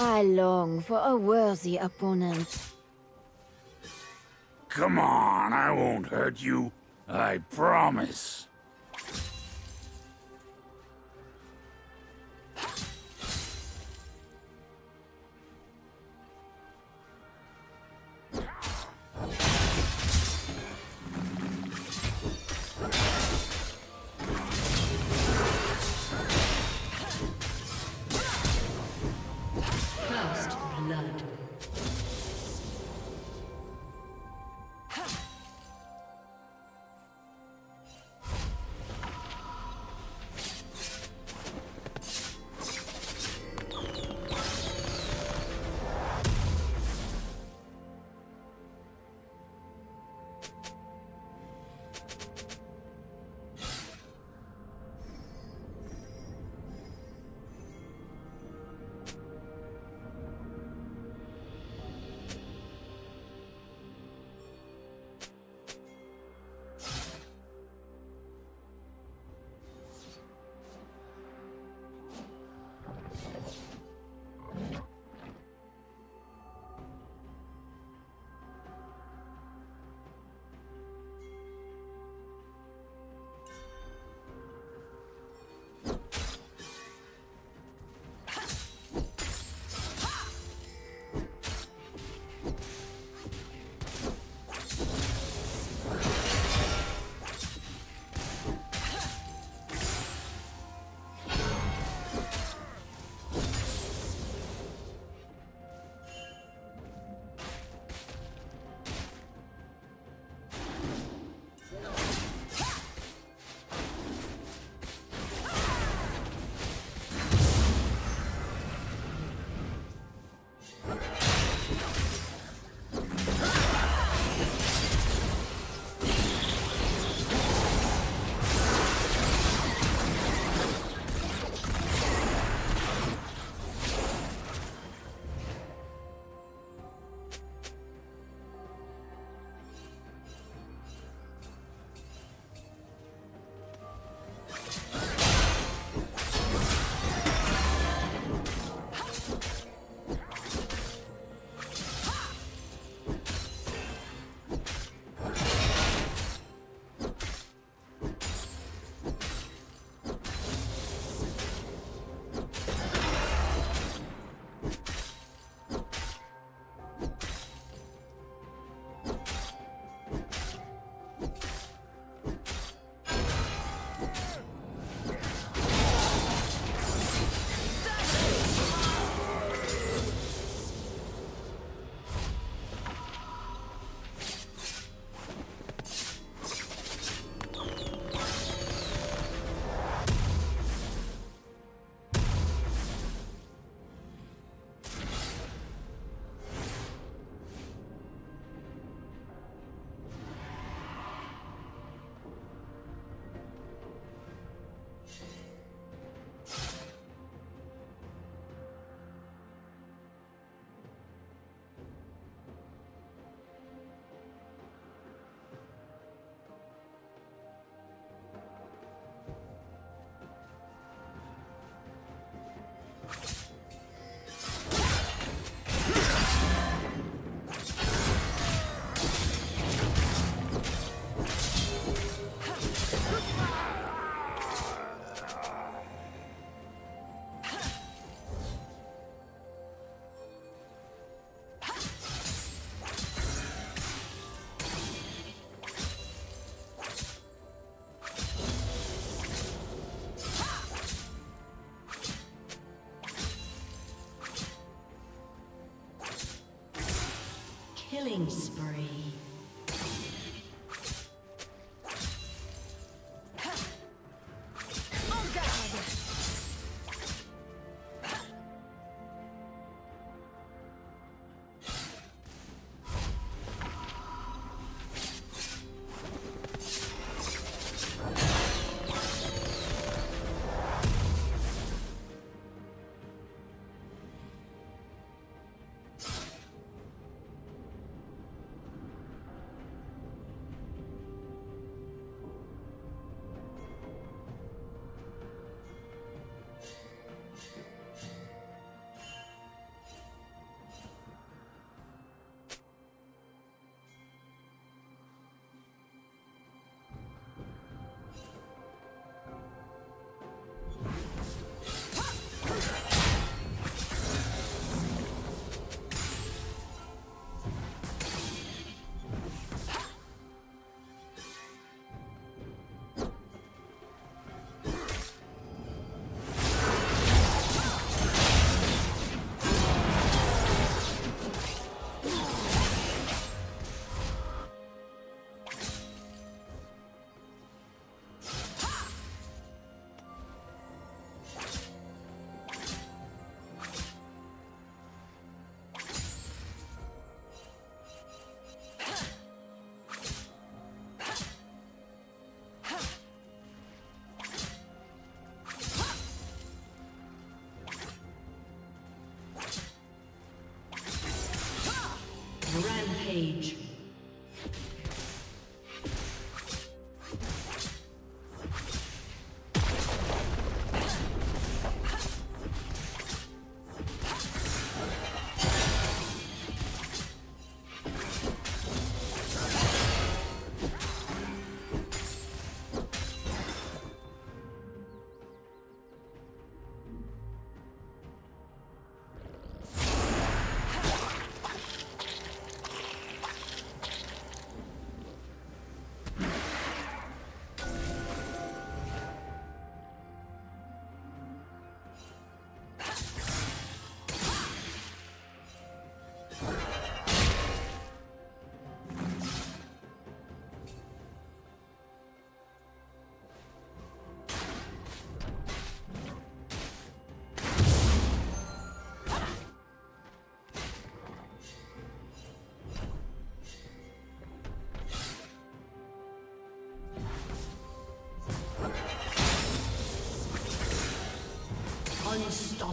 I long for a worthy opponent. Come on, I won't hurt you. I promise. Killing spree.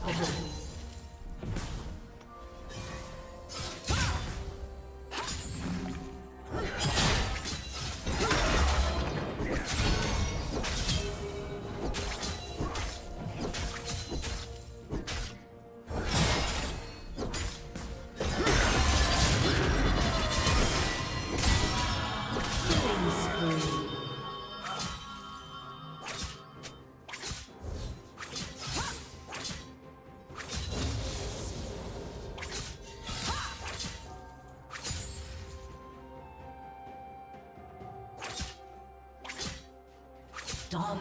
Okay.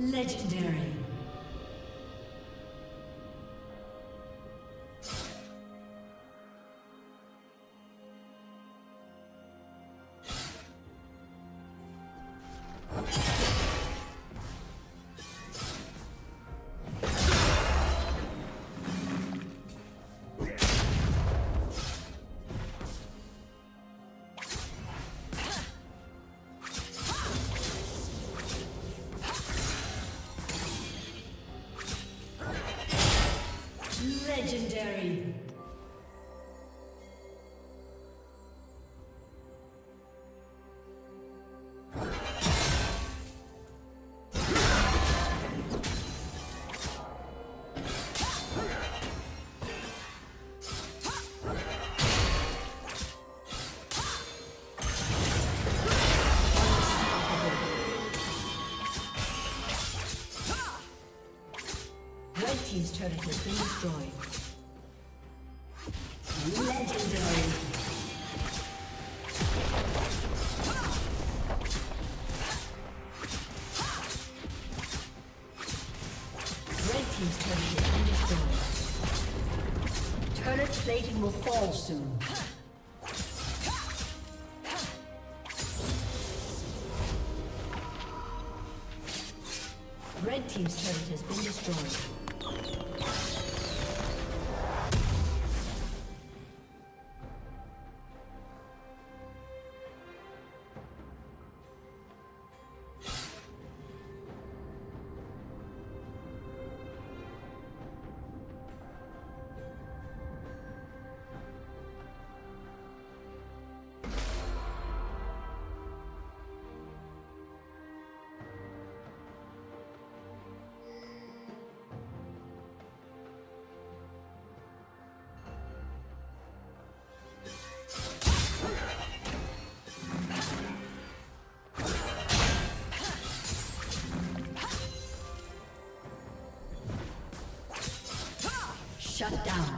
Legendary. Turret has been destroyed. Legendary. Red team's turret has been destroyed. Turret plating will fall soon. Red team's turret has been destroyed. Shut down.